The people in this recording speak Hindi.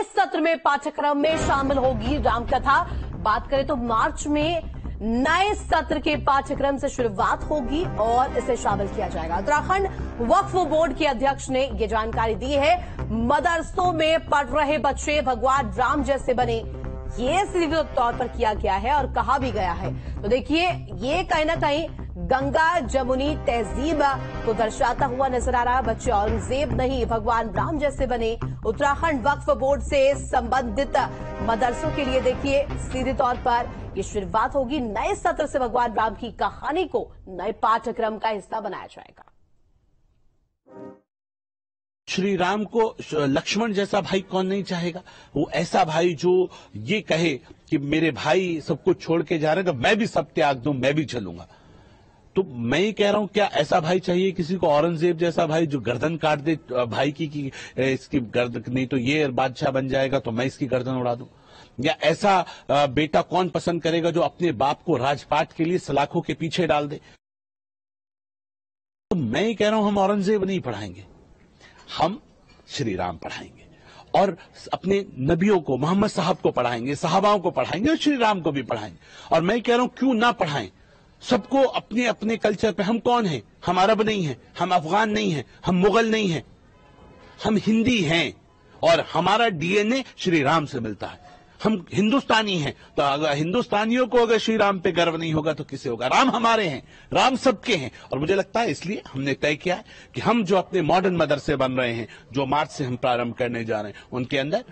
नए सत्र में पाठ्यक्रम में शामिल होगी रामकथा। बात करें तो मार्च में नए सत्र के पाठ्यक्रम से शुरुआत होगी और इसे शामिल किया जाएगा। उत्तराखंड वक्फ बोर्ड के अध्यक्ष ने ये जानकारी दी है। मदरसों में पढ़ रहे बच्चे भगवान राम जैसे बने, ये सीधे तौर पर किया गया है और कहा भी गया है। तो देखिए, ये कहीं ना कहीं गंगा, जमुनी, तहजीब को दर्शाता हुआ नज़र आ रहा बच्चे औरंगज़ेब नहीं, भगवान राम जैसे बने। उत्तराखंड वक्फ बोर्ड से संबंधित मदरसों के लिए देखिए, सीधे तौर पर ये शुरुआत होगी नए सत्र से भगवान राम की कहानी को, नए पाठ्यक्रम का हिस्सा बनाया जाएगा। श्री राम को लक्ष्मण जैसा भाई कौन नहीं चाहेगा? वो ऐसा भाई जो ये कहे कि मेरे भाई सब कुछ छोड़ के जा रहे तो मैं भी सब त्याग दूँ, मैं भी चलूँगा। तो मैं ही कह रहा हूँ, क्या ऐसा भाई चाहिए किसी को औरंगज़ेब जैसा भाई जो गर्दन काट दे भाई की, कि इसकी गर्दन नहीं तो ये बादशाह बन जाएगा तो मैं इसकी गर्दन उड़ा दूँ? या ऐसा बेटा कौन पसंद करेगा जो अपने बाप को राजपाट के लिए सलाखों के पीछे डाल दे? तो मैं ही कह रहा हूँ, हम औरंगज़ेब नहीं पढ़ाएँगे। हम श्री राम पढ़ाएँगे। और अपने नबियों को, मोहम्मद साहब को पढ़ाएँगे, साहबाओं को पढ़ाएँगे और श्री राम को भी पढ़ाएँगे। और मैं कह रहा हूँ, क्यों ना पढ़ाएँ? सबको अपने अपने कल्चर पे, हम कौन हैं? हम अरब नहीं हैं, हम अफगान नहीं हैं, हम मुगल नहीं हैं। हम हिंदी हैं और हमारा डीएनए श्री राम से मिलता है। हम हिंदुस्तानी हैं तो अगर हिंदुस्तानियों को अगर श्री राम पे गर्व नहीं होगा तो किसे होगा? राम हमारे हैं, राम सबके हैं। और मुझे लगता है इसलिए हमने तय किया है कि हम जो अपने मॉडर्न मदरसे बन रहे हैं, जो मार्च से हम प्रारंभ करने जा रहे हैं, उनके अंदर